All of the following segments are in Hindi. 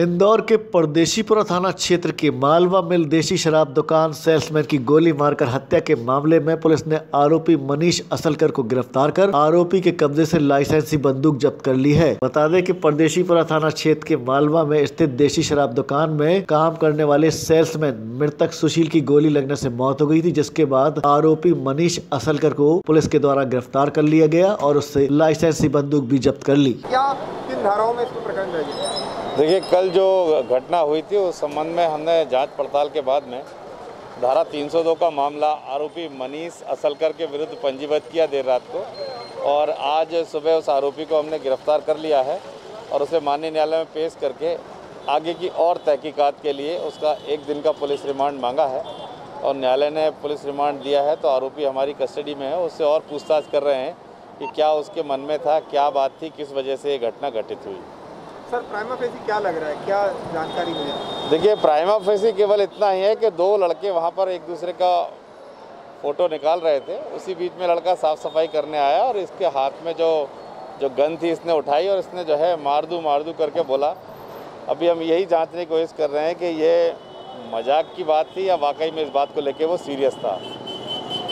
इंदौर के परदेशीपुरा थाना क्षेत्र के मालवा मिल देशी शराब दुकान सेल्समैन की गोली मारकर हत्या के मामले में पुलिस ने आरोपी मनीष असलकर को गिरफ़्तार कर आरोपी के कब्जे से लाइसेंसी बंदूक जब्त कर ली है। बता दें कि परदेशीपुरा थाना क्षेत्र के मालवा में स्थित देशी शराब दुकान में काम करने वाले सेल्समैन मृतक सुशील की गोली लगने से मौत हो गई थी जिसके बाद आरोपी मनीष असलकर को पुलिस के द्वारा गिरफ़्तार कर लिया गया और उससे लाइसेंसी बंदूक भी जब्त कर ली। क्या किन धाराओं में इसको प्रकरण देखिए कल जो घटना हुई थी, उस संबंध में हमने जाँच पड़ताल के बाद में धारा 302 का मामला आरोपी मनीष असलकर के विरुद्ध पंजीबद्ध किया देर रात को और आज सुबह उस आरोपी को हमने गिरफ़्तार कर लिया है और उसे माननीय न्यायालय में पेश करके आगे की और तहकीकात के लिए उसका एक दिन का पुलिस रिमांड मांगा है और न्यायालय ने पुलिस रिमांड दिया है तो आरोपी हमारी कस्टडी में है, उससे और पूछताछ कर रहे हैं कि क्या उसके मन में था, क्या बात थी, किस वजह से ये घटना घटित हुई। सर प्राइमा फेसी क्या लग रहा है? क्या जानकारी मिली? देखिए प्राइमा फेसी केवल इतना ही है कि दो लड़के वहाँ पर एक दूसरे का फ़ोटो निकाल रहे थे। उसी बीच में लड़का साफ़ सफ़ाई करने आया और इसके हाथ में जो जो गन थी इसने उठाई और इसने जो है मार दूँ मार दूँ करके बोला। अभी हम यही जांचने की कोशिश कर रहे हैं कि ये मज़ाक की बात थी या वाकई में इस बात को लेके वो सीरियस था।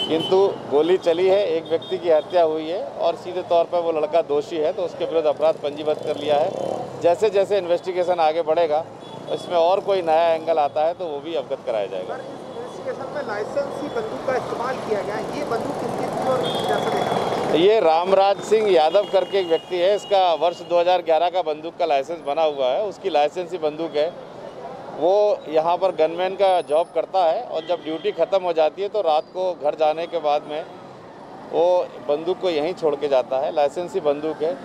किंतु गोली चली है, एक व्यक्ति की हत्या हुई है और सीधे तौर पर वो लड़का दोषी है तो उसके विरुद्ध अपराध पंजीबद्ध कर लिया है। जैसे जैसे इन्वेस्टिगेशन आगे बढ़ेगा इसमें और कोई नया एंगल आता है तो वो भी अवगत कराया जाएगा। इन्वेस्टिगेशन में लाइसेंसी बंदूक का इस्तेमाल किया गया ये बंदूक किसकी थी और कैसे देखा ये रामराज सिंह यादव करके एक व्यक्ति है इसका वर्ष 2011 का बंदूक का लाइसेंस बना हुआ है। उसकी लाइसेंसी बंदूक है। वो यहाँ पर गनमैन का जॉब करता है और जब ड्यूटी ख़त्म हो जाती है तो रात को घर जाने के बाद में वो बंदूक को यहीं छोड़ के जाता है। लाइसेंसी बंदूक है।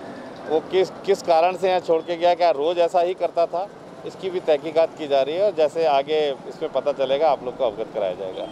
वो किस किस कारण से यहाँ छोड़ के गया, क्या रोज़ ऐसा ही करता था, इसकी भी तहकीकात की जा रही है और जैसे आगे इसमें पता चलेगा, आप लोग को अवगत कराया जाएगा।